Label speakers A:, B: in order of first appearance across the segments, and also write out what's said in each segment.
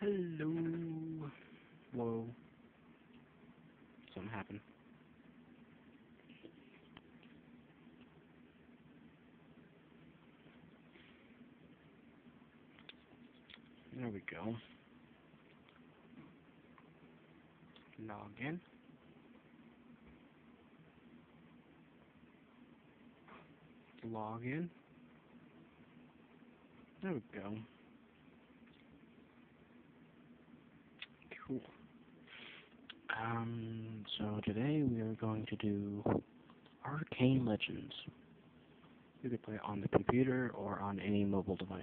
A: Hello. Whoa. Something happened. There we go. Log in. Log in. There we go. Cool. Um, so today we are going to do Arcane Legends. You can play it on the computer or on any mobile device.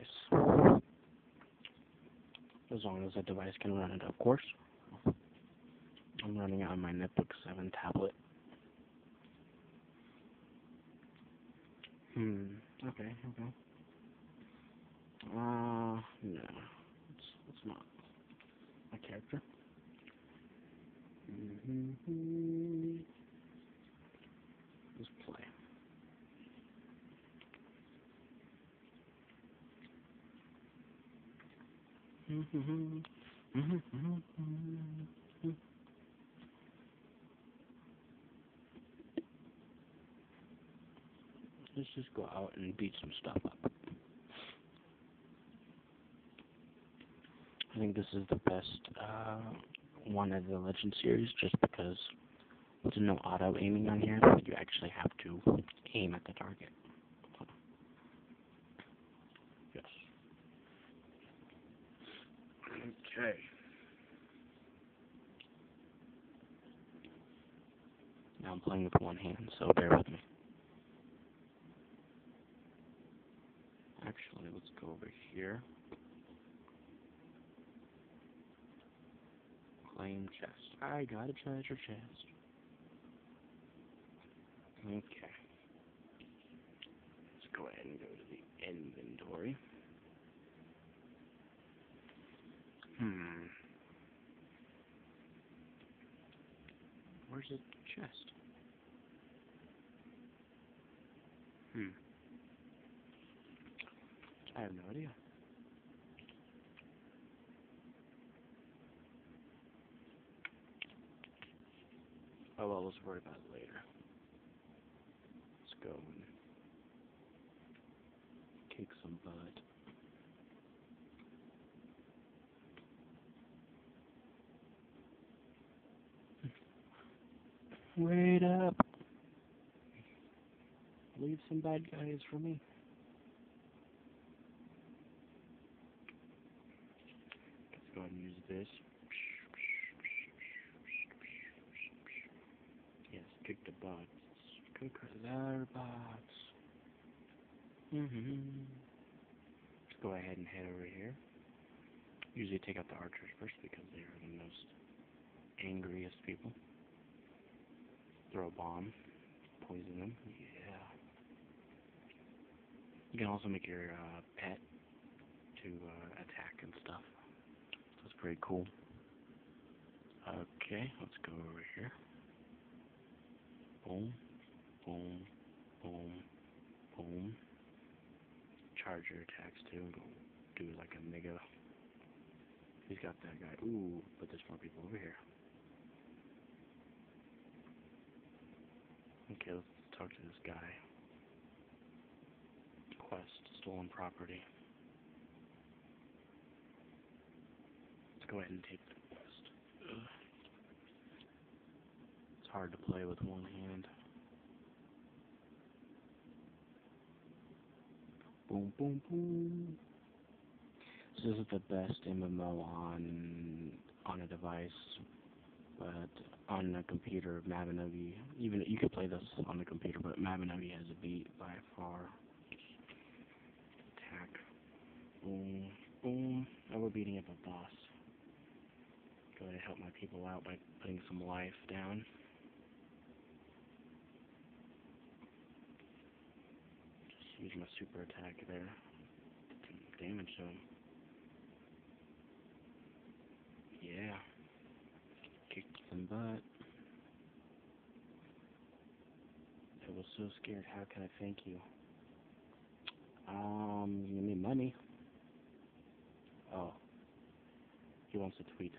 A: As long as the device can run it, of course. I'm running it on my Nextbook 7 tablet. Hmm, okay, okay. Uh, no. It's, it's not my character. Mm -hmm. Let's play. Let's just go out and beat some stuff up. I think this is the best uh, one of the Legend series just because there's no auto aiming on here. You actually have to aim at the target. Yes. Okay. Now I'm playing with one hand, so bear with me. Actually, let's go over here. Claim chest. I got a treasure chest. Okay. Let's go ahead and go to the inventory. Hmm. Where's the chest? Hmm. I have no idea. Oh well, let's worry about it later. Let's go and kick some butt. Wait up. Leave some bad guys for me. Let's go and use this. Yes, the. Kick their butts. Mm-hmm. Let's go ahead and head over here. Usually take out the archers first because they are the most angriest people. Throw a bomb. Poison them. Yeah. You can also make your uh, pet to uh, attack and stuff. That's pretty cool. Okay, let's go over here. Boom, boom, boom, boom. Charge your attacks too and go do like a mega. He's got that guy. Ooh, but there's more people over here. Okay, let's talk to this guy. Quest, stolen property. Let's go ahead and take the quest. Ugh. It's hard to play with one hand. Boom, boom, boom. This is the best MMO on on a device, but on a computer, Mabinogi, even you could play this on the computer, but Mabinogi has a beat by far. Attack. Boom, boom. Oh, we're beating up a boss. Go ahead and help my people out by putting some life down. Just use my super attack there. Some damage to him. Yeah. Kicked some butt. I was so scared. How can I thank you? Um, you need money. Oh. He wants a tweet.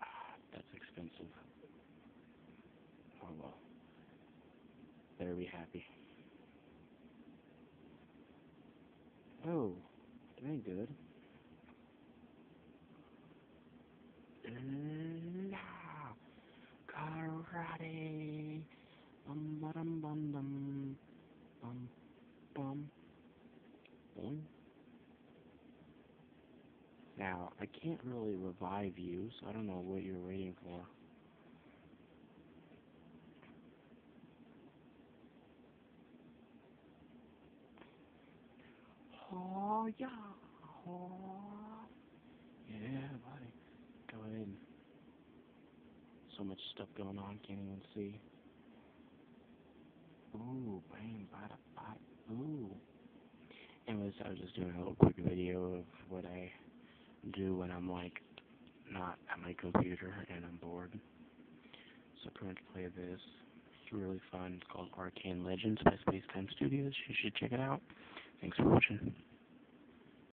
A: Ah, that's expensive. Oh well. Better be happy. Oh, doing good. La karate. Bum ba dum bum dum. Bum bum. Boing. Now, I can't really revive you, so I don't know what you're waiting for. Oh, yeah. Yeah, buddy. Go ahead. So much stuff going on, can't even see. Ooh, bang, bada, bada, ooh. Anyways, I was just doing a little quick video of what I do when I'm like not at my computer and I'm bored. So I'm going to play this. It's really fun. It's called Arcane Legends by Spacetime Studios. You should check it out. Thanks for watching.